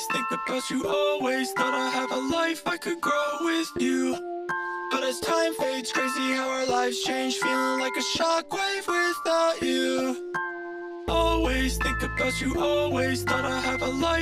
always think about you, always thought I have a life I could grow with you. But as time fades, crazy how our lives change, feeling like a shockwave without you. Always think about you, always thought I have a life.